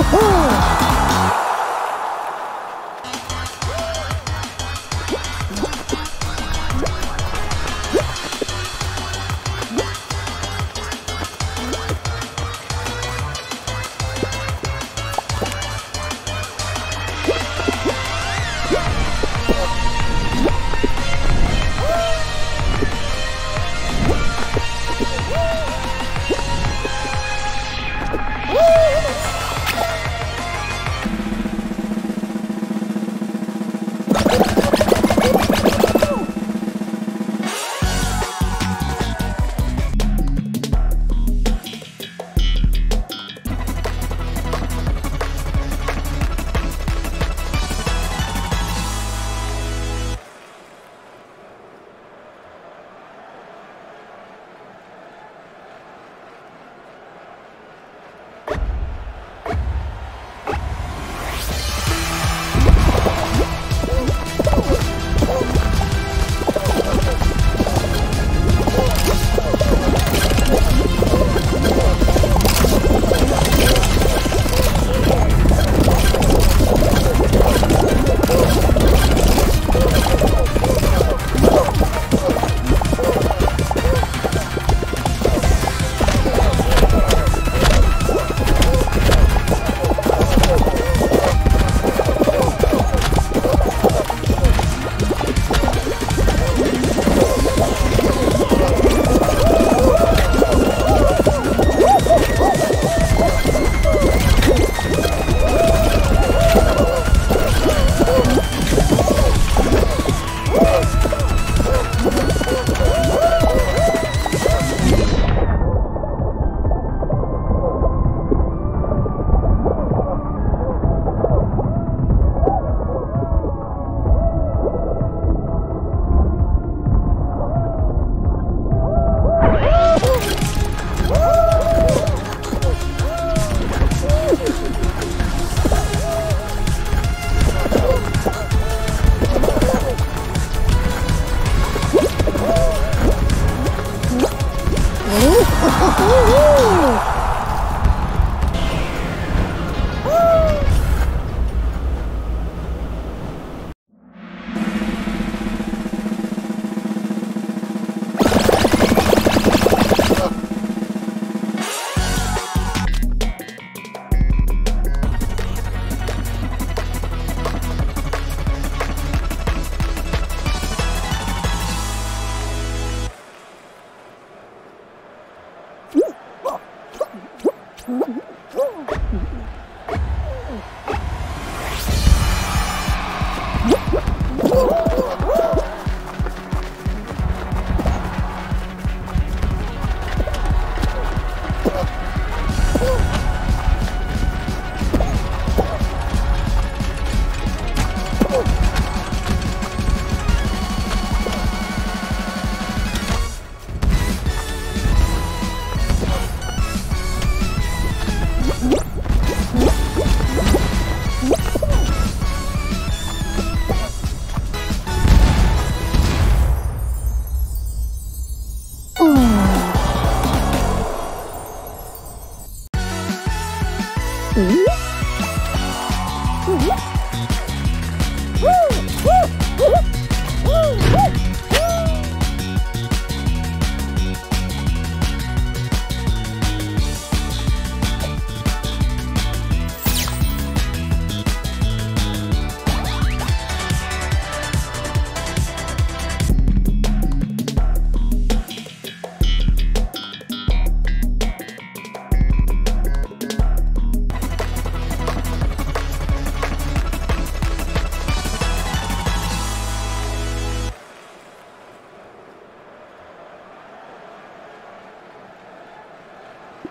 ¡Oh,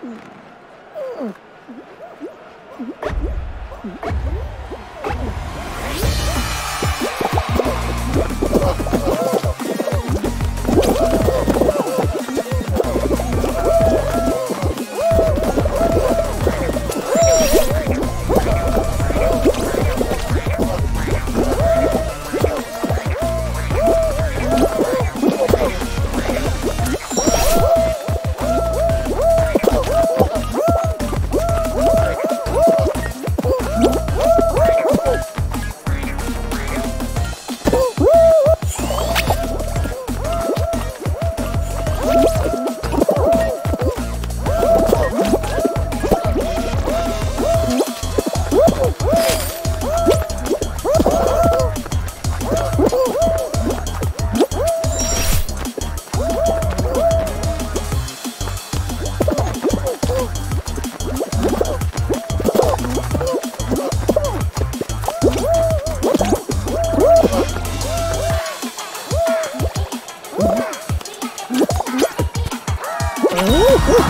Mm-hmm.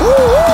Woo-hoo-hoo-hoo!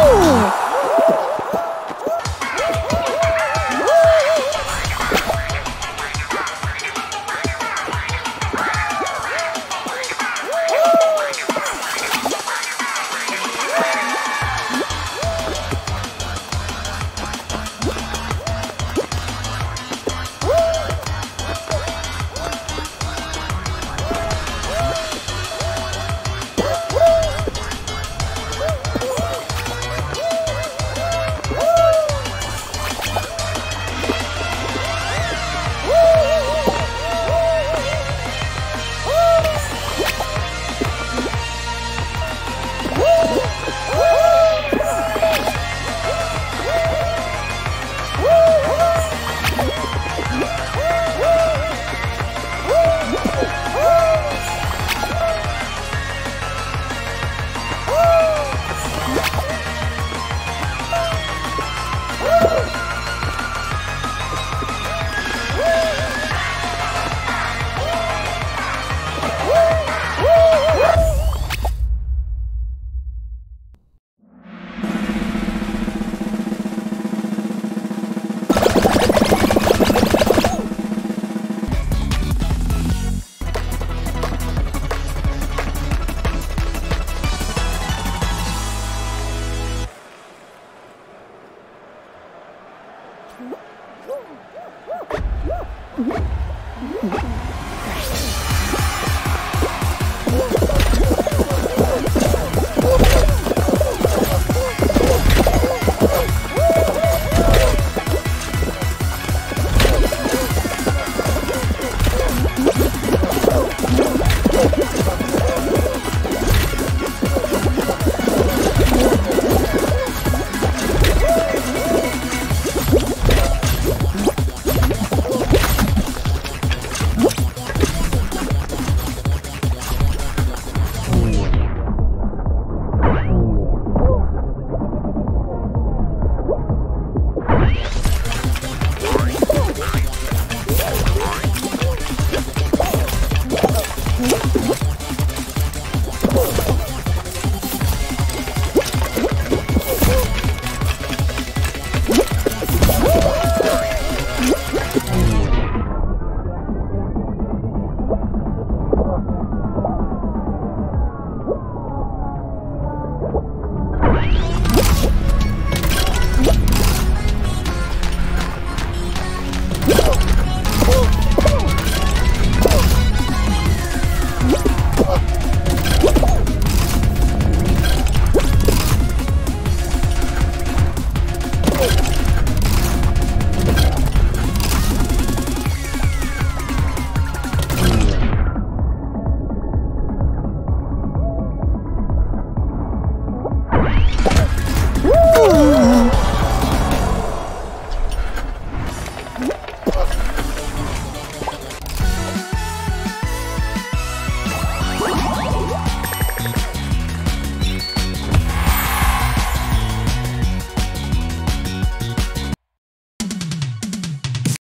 Mm-hmm.